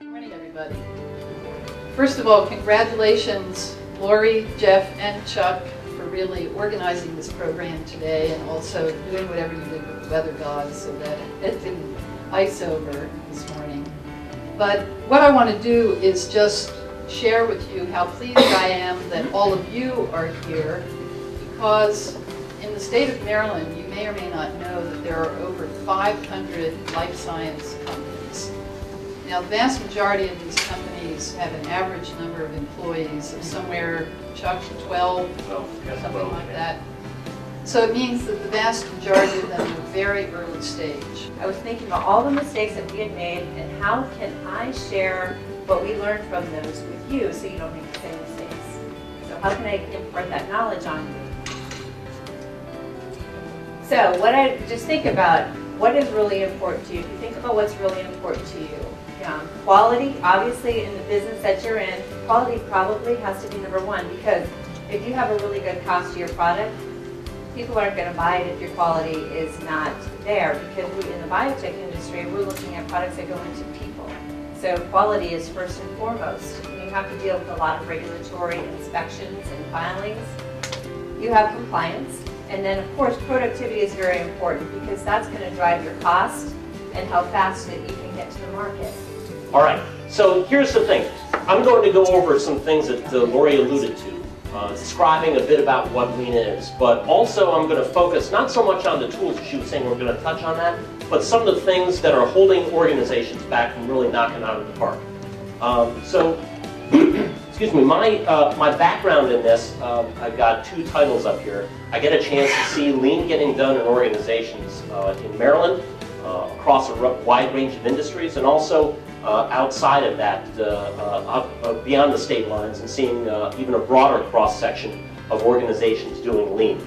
Good morning, everybody. First of all, congratulations, Lori, Jeff, and Chuck for really organizing this program today and also doing whatever you did with the weather gods so that it didn't ice over this morning. But what I want to do is just share with you how pleased I am that all of you are here because in the state of Maryland, you may or may not know that there are over 500 life science. Now, the vast majority of these companies have an average number of employees of somewhere, Chuck, 12, something like that. So it means that the vast majority of them are very early stage. I was thinking about all the mistakes that we had made and how can I share what we learned from those with you so you don't make the same mistakes. So how can I impart that knowledge on you? So what I just think about what is really important to you. If you think about what's really important to you, um, quality, obviously in the business that you're in, quality probably has to be number one because if you have a really good cost to your product, people aren't going to buy it if your quality is not there because we, in the biotech industry, we're looking at products that go into people. So quality is first and foremost. You have to deal with a lot of regulatory inspections and filings. You have compliance. And then, of course, productivity is very important because that's going to drive your cost and how fast that you can get to the market. All right, so here's the thing. I'm going to go over some things that uh, Lori alluded to, uh, describing a bit about what Lean is, but also I'm going to focus not so much on the tools, that she was saying we're going to touch on that, but some of the things that are holding organizations back from really knocking out of the park. Um, so, excuse me, my, uh, my background in this, um, I've got two titles up here. I get a chance to see Lean getting done in organizations uh, in Maryland, uh, across a wide range of industries, and also uh, outside of that, uh, uh, beyond the state lines, and seeing even a broader cross-section of organizations doing Lean.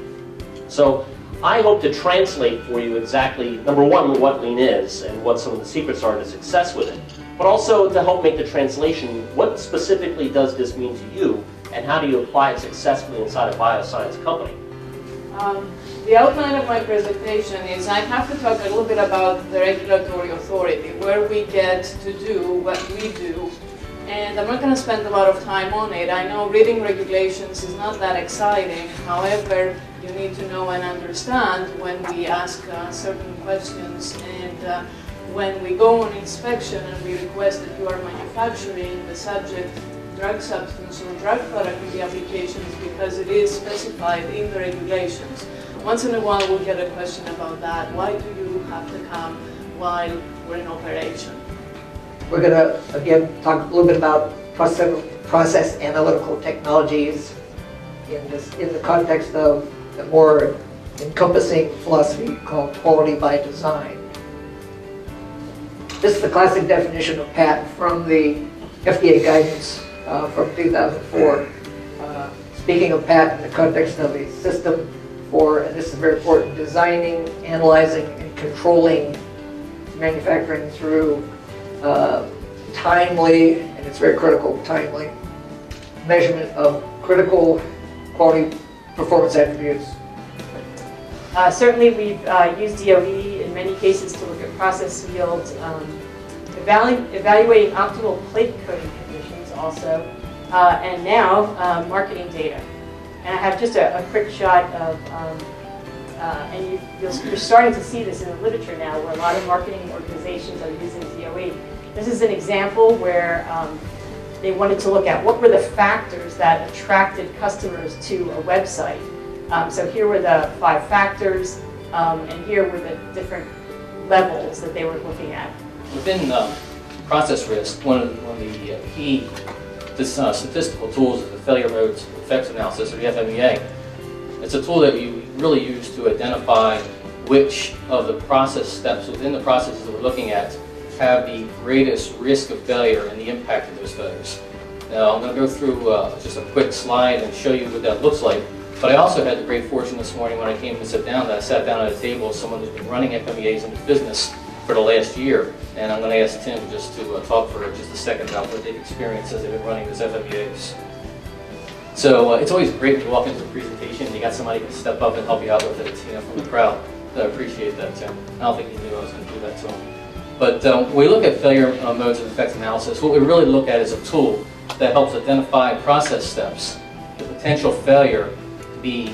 So I hope to translate for you exactly, number one, what Lean is and what some of the secrets are to success with it, but also to help make the translation, what specifically does this mean to you, and how do you apply it successfully inside a bioscience company? Um, the outline of my presentation is I have to talk a little bit about the regulatory authority, where we get to do what we do. And I'm not going to spend a lot of time on it. I know reading regulations is not that exciting. However, you need to know and understand when we ask uh, certain questions and uh, when we go on inspection and we request that you are manufacturing the subject drug substance or drug product in the applications because it is specified in the regulations. Once in a while we'll get a question about that. Why do you have to come while we're in operation? We're going to, again, talk a little bit about process, analytical technologies in, this, in the context of a more encompassing philosophy called quality by design. This is the classic definition of PAT from the FDA guidance uh, from 2004. Uh, speaking of PAT in the context of a system for, and this is very important, designing, analyzing, and controlling manufacturing through uh, timely, and it's very critical, timely, measurement of critical quality performance attributes. Uh, certainly we've uh, used DOE in many cases to look at process yield, um, evalu evaluating optimal plate coating conditions also, uh, and now uh, marketing data. And I have just a, a quick shot of, um, uh, and you, you're starting to see this in the literature now, where a lot of marketing organizations are using DOE. This is an example where um, they wanted to look at what were the factors that attracted customers to a website. Um, so here were the five factors, um, and here were the different levels that they were looking at. Within uh, process risk, one of, one of the uh, key this uh, statistical tools is the failure modes effects analysis, or the FMEA. It's a tool that we really use to identify which of the process steps within the processes that we're looking at have the greatest risk of failure and the impact of those failures. Now I'm going to go through uh, just a quick slide and show you what that looks like. But I also had the great fortune this morning when I came to sit down that I sat down at a table with someone who's been running FMEAs in the business for the last year. And I'm going to ask Tim just to uh, talk for just a second about what they've experienced as they've been running these FMEAs. So uh, it's always great you walk into a presentation and you got somebody can step up and help you out with it, you know, from the crowd. So I appreciate that, Tim. I don't think he knew I was going to do that to him. But uh, when we look at failure uh, modes of effects analysis, what we really look at is a tool that helps identify process steps, the potential failure, the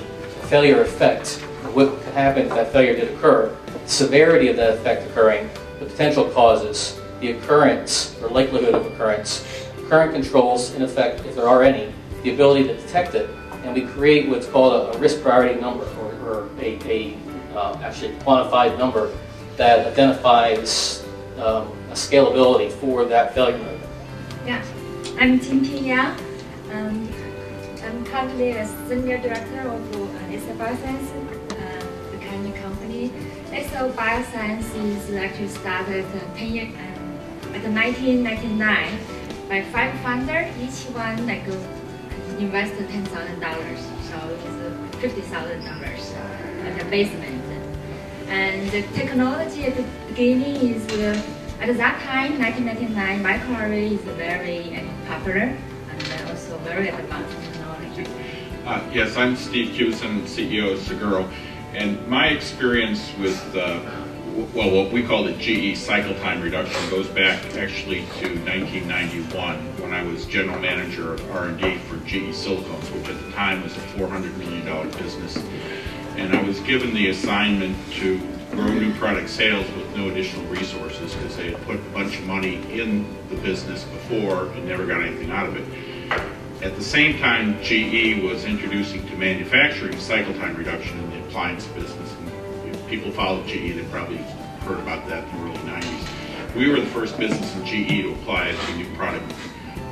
failure effect, what could happen if that failure did occur, severity of that effect occurring, the potential causes, the occurrence or likelihood of occurrence, current controls in effect, if there are any, the ability to detect it, and we create what's called a, a risk priority number or, or a, a uh, actually quantified number that identifies um, a scalability for that failure mode. Yeah, I'm Tim Pia. Um, currently a senior director of uh, ESO Bioscience, uh, the company. ESO Bioscience is actually started uh, 10 years, um, at 1999 by five founders. Each one like uh, invested ten thousand dollars, so it's fifty thousand dollars at the basement. And the technology at the beginning is uh, at that time, 1999, microarray is very uh, popular and also very advanced. Uh, yes, I'm Steve Cusin, CEO of Seguro, and my experience with, uh, well, what we call the GE cycle time reduction goes back actually to 1991 when I was general manager of R&D for GE Silicones, which at the time was a $400 million business. And I was given the assignment to grow new product sales with no additional resources because they had put a bunch of money in the business before and never got anything out of it. At the same time, GE was introducing to manufacturing cycle time reduction in the appliance business. And if people followed GE, they probably heard about that in the early 90s. We were the first business in GE to apply it to new product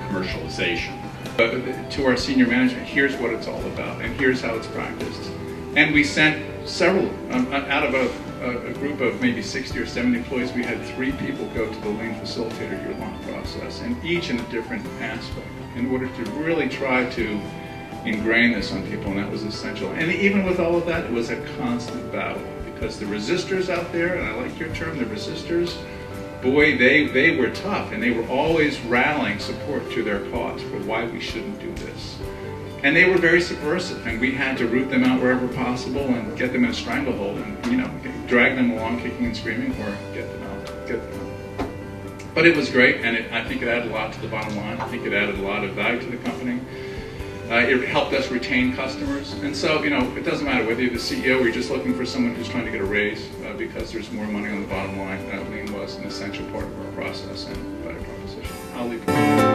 commercialization. Uh, to our senior management, here's what it's all about, and here's how it's practiced. And we sent several, um, out of a, a, a group of maybe 60 or 70 employees, we had three people go to the Lean Facilitator year-long process, and each in a different aspect, in order to really try to ingrain this on people, and that was essential. And even with all of that, it was a constant battle, because the resistors out there, and I like your term, the resistors, boy, they, they were tough, and they were always rallying support to their cause for why we shouldn't do this. And they were very subversive, and we had to root them out wherever possible and get them in a stranglehold and, you know, drag them along kicking and screaming or get them out, get them out. But it was great, and it, I think it added a lot to the bottom line. I think it added a lot of value to the company. Uh, it helped us retain customers. And so, you know, it doesn't matter whether you're the CEO or you're just looking for someone who's trying to get a raise uh, because there's more money on the bottom line. That lean was an essential part of our process and value proposition. I'll leave.